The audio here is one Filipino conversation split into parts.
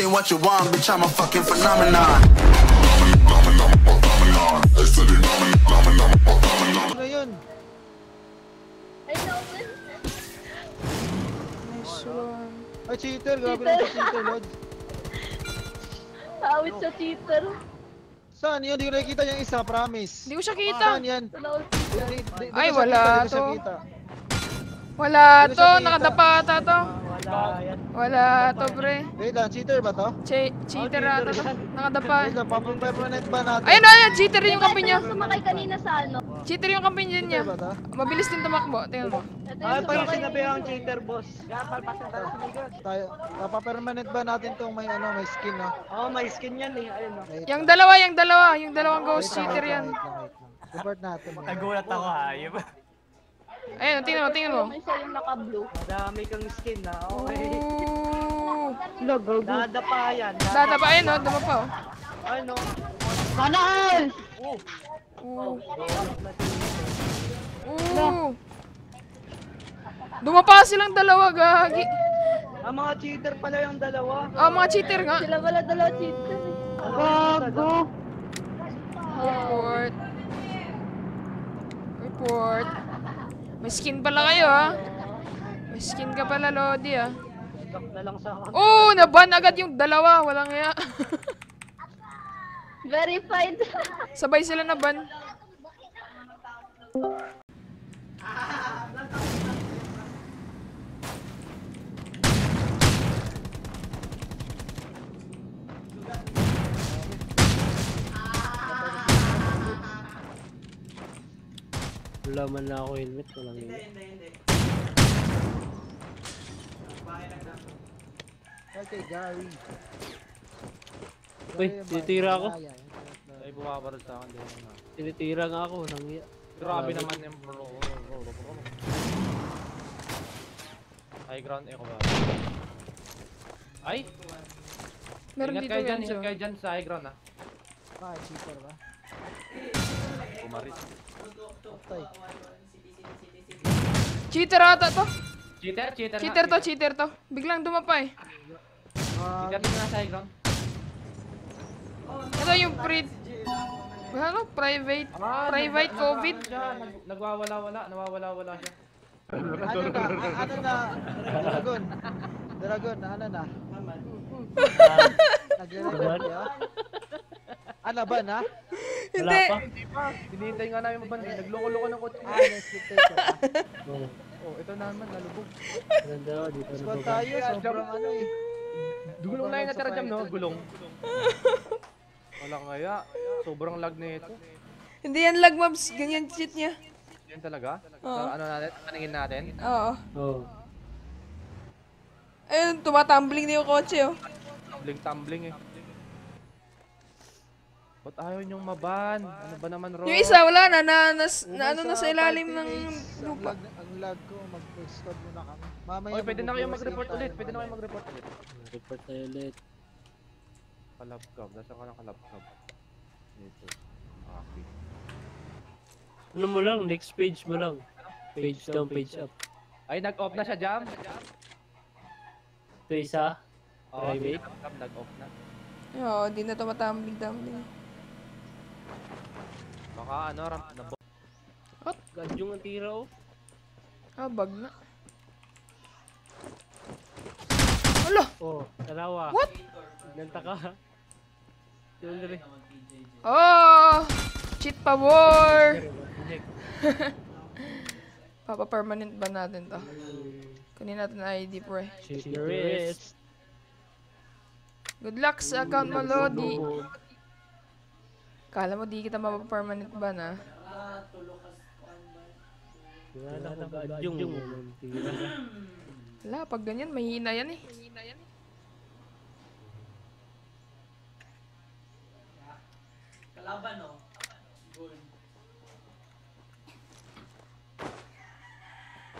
ain't what you want, bitch, I'm a fucking phenomenon. Ano yun? Nice one. Ay, cheater. Grabe lang sa cheater, Lord. Awit sa cheater. Saan yun? Hindi ko nakikita yung isa, promise. Hindi ko siya kita. Saan yan? Ay, wala to. Wala to, nakadapa ata to. Wala to, pre. Wait lang, cheater ba to? Che cheater Oh, ata to. Nakadapa. Wait lang, papapermanent ba natin? Ayun, ayun, cheater yung kampi niya. Sumakay kanina sa ano. Cheater yung kampi niya niya. Ba? Mabilis din tumakbo. Tingnan mo. Ay, pa yung sinabi ang cheater, boss. Palpasan tayo sa ligas. Tayo, papapermanent ba natin tong may ano, may skin, no? Oo, may skin yan eh. Ayun, no. Wait Yung dalawa, yung dalawa. Yung dalawang ghost cheater yan. Report natin. Nagulat ako hayop. Ayun, tingnan mo, tingnan mo. May isa yung naka-blue. Madami kang skin na. Okay. Ooh. Dadapa yan. Dadapa, ayun, no? Duma pa, oh. Ay, no. Sana all! Ooh. Ooh. Dumapa silang dalawa, gagi. Ang mga cheater pala yung dalawa. Ah, mga cheater nga. Sila pala dalawa cheater. Gago. Report. Report. May skin pala kayo, ha? May skin ka pala, Lodi, ha? Na lang sa akin. Oh, naban agad yung dalawa. Walang nga. Verified. Sabay sila naban. Wala man na ako helmet, walang helmet. Okay, Gary. Uy, Gary, tinitira ako. Ay, bumabarad sa akin din. Tinitira nga ako, nang Grabe naman yung bro. bro, bro, bro. High ground echo ba? Ay! Meron ingat dito kayo dyan, yan, ingat so. kayo dyan sa high ground ah. Ah, cheater ba? Pumarit. Patay. Cheater ata to. Cheater, cheater Cheater to, cheater to. Biglang dumapa eh. Ah, Cheater high ground. Ito yung pre... Ano? Private? Ah, Private nag- COVID? Nagwawala-wala, nawawala-wala siya. ano na, ano na, Dragon. Dragon, ano na? Nagre-record ka? Ano ba na? Wala pa. Hindi pa, hinihintay nga namin mabandi. Nagloko-loko ng kotse. Ah. Oo. Oh, ito naman, nalubog. Ganda ako, dito na Squad tayo, sobrang ano eh. Gulong lang yung natira dyan, no? Gulong. Wala kaya. Sobrang lag na ito. Hindi yan lag mobs. Ganyan cheat niya. Yan talaga? Oo. Sa ano natin? Paningin natin? Oo. Oo. Ayun, tumatumbling na yung kotse oh. Tumbling-tumbling eh. Ba't ayaw niyong maban? Ano ba naman, Ro? Yung isa wala na, na, nas- na ano na sa ilalim ng lupa. Ang lag, ang lag ko, mag-squad muna kami. Mamaya Oy, pwede na kayo mag-report ulit. Pwede na kayo mag-report ulit. Report tayo ulit. Kalabkab. Nasa ka ng kalabkab? Dito. Okay. Ano mo lang, next page mo lang. Page down, page up. Ay, nag-off na siya, Jam? Ito isa. Oo, Private? nag-off na. Oo, di na tumatumbling-tumbling. Baka ano, ram na Ganjong ang tira oh. Ah, bag na. Alo! Oh, dalawa. What? Nanta ka. Yun rin. Oh! Cheat pa war! Papa-permanent ba natin to? Kunin natin ID pre. Shoot your wrist. Good luck sa account mo, Lodi. Kala mo di kita mapa-permanent ba na? Wala na ganjong. ang tira. Wala, pag ganyan, mahina yan eh.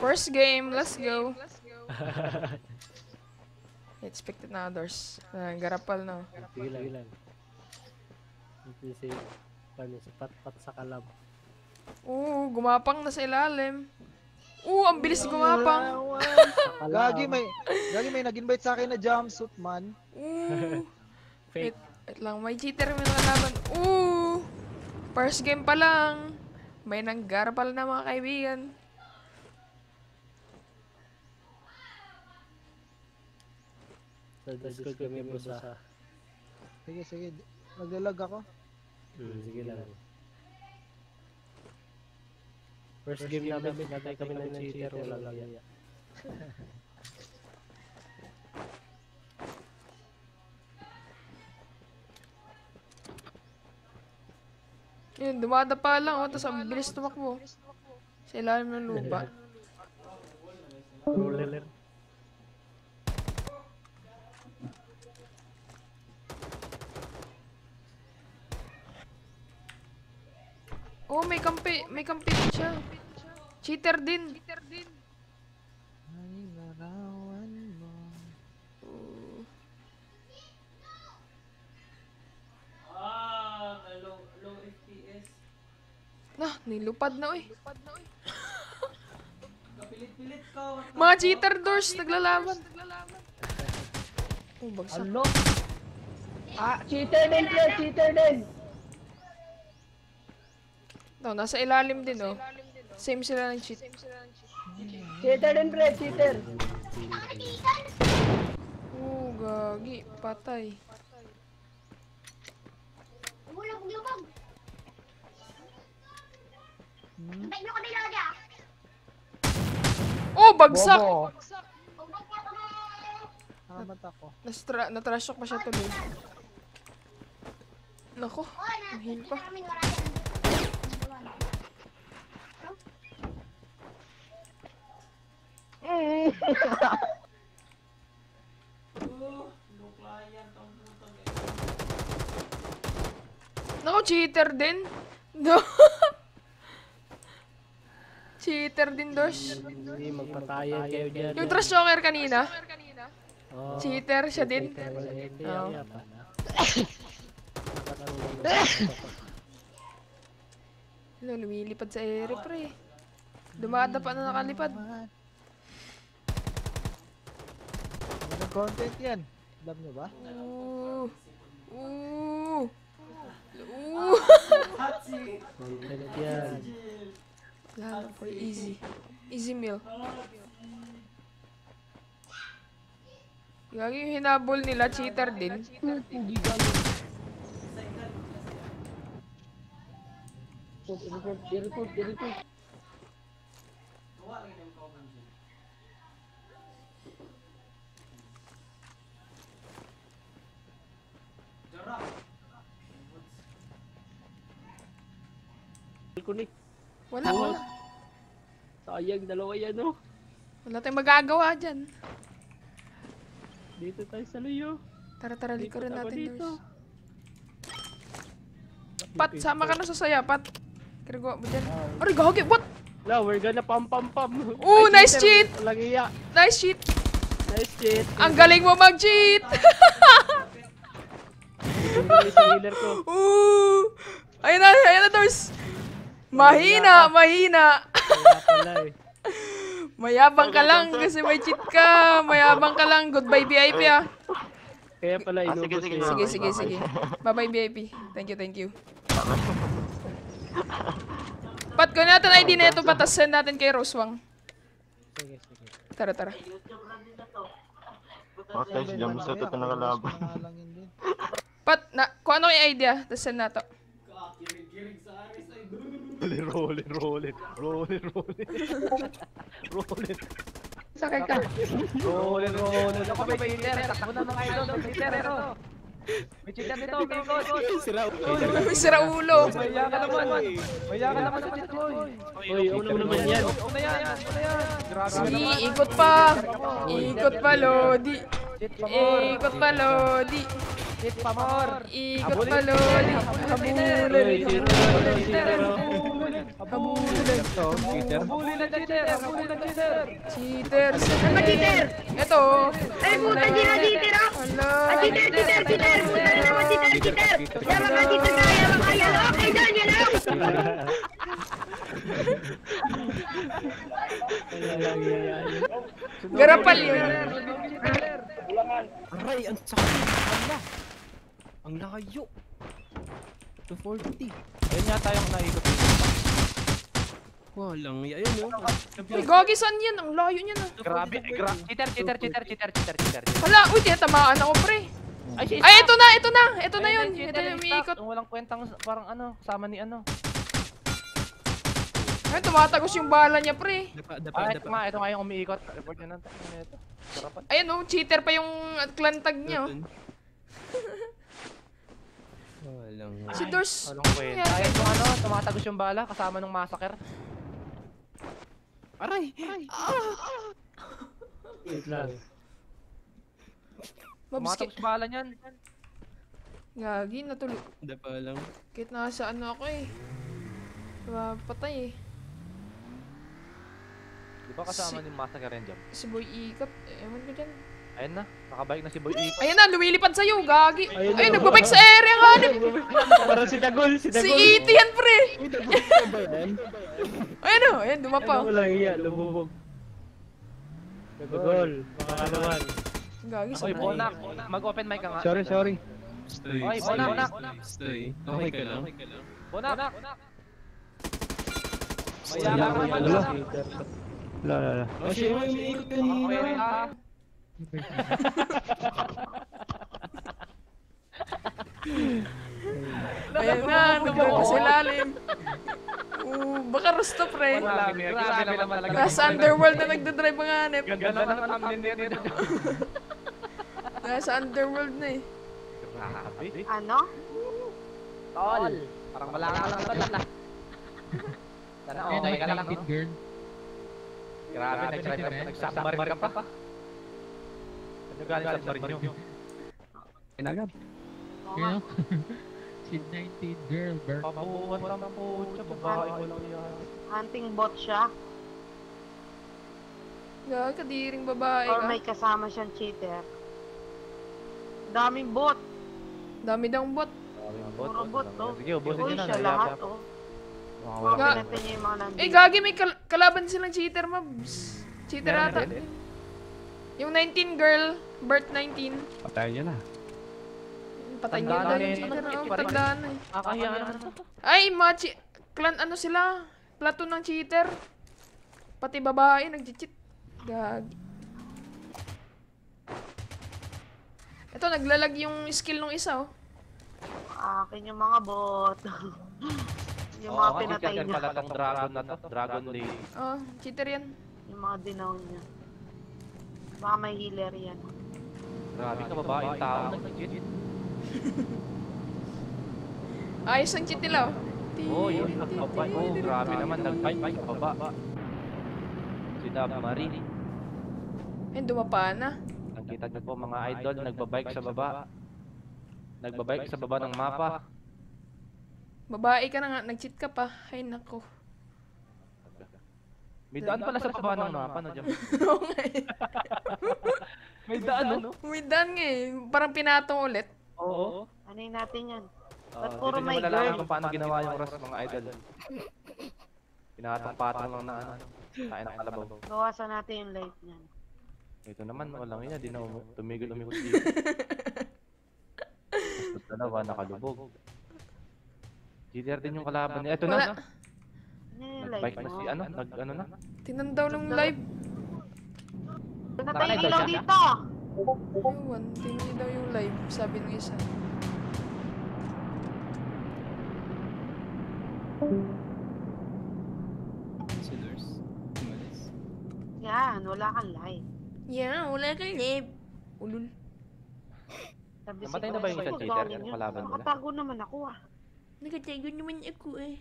First game, let's go. Expected na others. Uh, garapal na. Tigilan. Tigilan. Ito si pat-pat sa kalab. Oo, gumapang na sa ilalim. Oo, ang bilis gumapang. Gagi may, gagi may nag-invite sa akin na jumpsuit man. Oo. Fake. Wait lang, may cheater may nakalaban. Oo! First game pa lang. May nanggar pala na mga kaibigan. Sa Discord kami po sa... Sige, sige. Naglalag ako. Hmm, sige lang. First game namin, pinatay kami ng cheater, wala lang yan. Yun, dumada pa lang. Oh, tapos ang bilis tumakbo. Sa ilalim ng lupa. Roller. Oh, may kampi. May kampi din siya. Cheater din. Ay, larawan mo. Nah, nilupad na oy. Mga cheater doors naglalaban. Oh, bagsak. Ano? Ah, cheater din, cheater din. No, nasa ilalim din oh. Same sila ng cheat. Cheater din, pre, cheater. Oh, gagi. Patay. Oh, bagsak! Bobo. Tama ako. Nastra natrash talk pa siya tuloy. Nako, mahil pa. Nako, cheater din. No. cheater din, Dosh. Hindi, magpatayan kayo dyan. Yung trash talker kanina, Oh, cheater siya din. Hindi, Oo. yan pala. Ano, lumilipad sa ere, pre. Dumada pa na nakalipad. Ano content yan? Alam nyo ba? Ooh. Ooh. Ooh. Content yan. Lalo po, easy. Easy meal. Gagi yung hinabol nila, cheater din. Kunik. Wala, wala. Sayang, dalawa yan, oh. Wala tayong magagawa dyan. Dito tayo sa luyo. Tara, tara, likurin natin dito. doors. Pat, sama ka na sa saya, Pat. Kiragawa mo dyan. Aray, gagi, what? No, we're gonna pam pam pam. Ooh, nice cheat! Walang iya. Nice cheat! Nice cheat. Ang galing mo mag-cheat! Tingnan sa healer ko. Ooh! Ayun na, ayun na, doors! Mahina, mahina! Kaya pala eh. Mayabang ka lang kasi may cheat ka. Mayabang ka lang. Goodbye VIP ah. Kaya pala inubos sige, sige. ko Sige, yun. sige, sige. Bye-bye VIP. Thank you, thank you. Pat, kunin natin ID na ito, pat, tas send natin kay Roswang. Sige, sige. Tara, tara. Patay si Jamset ito nakalaban. Pangalangin din. Pat, na, kung ano yung idea, tas send nato. Rolling, rolling, rolling, rolling. rolling. Sakay ka. Rolling, rolling. Ako may cheater. Takbo na mga idol. May cheater ito. May cheater dito. May coach. May sira ulo. Maya ka naman. Maya ka naman sa cheat ko. Uy, una mo naman yan. Una yan. Una yan. Sige, naman. ikot pa. Ikot pa, Lodi. Ikot pa, Lodi. Cheat pa more. Ikot pa, Lodi. Habulin. Habulin. Habulin ng cheater. Habulin ng cheater. Cheater. Ano cheater? Ito. Ay, puta, di na cheater ah. Hala. Cheater, cheater, cheater. Puta na naman, cheater, cheater. Yaman ka, cheater na. Yaman ka, yan. Okay, done, yan lang. Garapal yun. Aray, ang sakit. Hala. Ang layo. 240. Ayun yata yung naikot. Walang iya. Ayun oh. Uy, saan yan? Ang layo niya na. Grabe, eh, gra cheater, cheater, cheater, cheater, cheater, cheater. Hala, uy, tinatamaan ako, pre. Ay, si Ay, ito na, ito na. Ito na yun. Ito yung yung umiikot. Yung walang kwentang parang ano, kasama ni ano. Ay, tumatagos yung bala niya, pre. Dapa, dapa, Ah, ito nga, ito nga yung umiikot. Report nyo na. Ayan, oh, cheater pa yung clan tag niya. oh. Walang Si Dors. Walang kwenta. Yan. Ay, yung ano, tumatagos yung bala kasama nung massacre. Aray! Wait lang. Tumatagos bala niyan. gagi, natulog. Dapa lang. Kahit nasa ano ako eh. Diba, patay eh. Di ba kasama Si- ni massacre yan dyan? Si Boy Ikot. Ewan ko dyan. Ayun na, nakabike na si Boy Ikot. Ayun na, lumilipad sa'yo, gagi. Ayun Ayun, na. nagbabike sa area nga ni. Parang si Dagol, si Si Dagol. E.T. yan, pre. Ayun oh, ayun, dumapa. Ano lang iya, lumubog. Dagol, baka ka naman. Gagi, sabay. Bonak, mag-open mic ka nga. Sorry, sorry. Stay, Oy, stay, Bonak. stay. Okay ka lang? Bonak! Wala, Maya ka naman. Bonak. Wala, wala, wala. Oh, siya yung umiikot Okay, kanina. Ayun na, nagbago sa ilalim. Uh, baka rusto, pre. Wala, grabe naman talaga. Nasa underworld na nagdadrive ang hanep. Ganda na ng thumbnail nito. Nasa underworld na eh. Grabe. Ano? Tol. Parang wala ka lang tol na. Sana okay ka lang, no? girl. Grabe, nag-try ka pa. Nag-submarine ka pa. Ano galing submarine nyo? Oo nga. Si 19 girl, Bert. Pabuhan lang po siya, babae ko lang yan. Hunting bot siya. Gagi, kadiring babae Or ka. may kasama siyang cheater. Daming bot. Dami daw bot. Puro bot, to. Sige, ubusin Uy, nyo na. siya lahat, siya. oh. Mga Ga- pinatay niya yung mga nandito. Eh, gagi, may kal- kalaban silang cheater, mabs. Cheater Meron ata. Yung 19 girl, birth 19. Patay niya na. Patay niya na yung yun. cheater. Oh, tandaan na. Nakakahiya naman to. Ay, mga chi- clan ano sila? Platoon ng cheater. Pati babae nag-cheat. Gagi. Ito, naglalag yung skill nung isa, oh. Akin yung mga bot. yung Oo, mga kasi pinatay niya. pala tong dragon na to. Dragon Lady. Oh, cheater yan. Yung mga dinaw niya. Baka may healer yan. Grabe ka babae yung tao nag-cheat. Ayos ang cheat nila, oh. Yun. Nagbaba. Oh, grabe naman. Sa baba. Si Dab Marie. Ayun, dumapa na. Nakita niyo po mga idol, nagbabike sa baba. Nagbabike sa baba ng mapa. Babae ka na nga, nag-cheat ka pa. Ay, nako. May daan pala sa baba ng mapa na dyan. Oo nga eh. May daan, no? Umidan nga eh. Parang pinatong ulit. Oo. Ano yun natin yan? Uh, Ba't puro dito may nyo malalaman girl? kung paano ginawa yung oras mga idol. Pinatong-patong lang na ano. Kain ng kalabaw. Bawasan natin yung light niyan. Ito naman, walang ina, di na umu- tumigil umikot dito. Tapos dalawa, nakalubog. Cheater din yung kalaban niya. Ito na, Nag-bike na si ano, nag ano na. Tinandaw ng live. Nakakita ilaw dito! Ewan, tingnan daw yung live. Sabi ng isa. Si Lurs. Umalis. Yan, wala kang light. Yeah, wala kang live. Ulul. Namatay na ba yung isang "Saan cheater? galing Yung yun?" kalaban nila? Nakatago naman ako ah. Nagatago naman ako eh.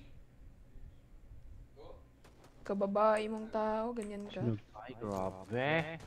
Kababae mong tao, ganyan ka. Ay, grabe.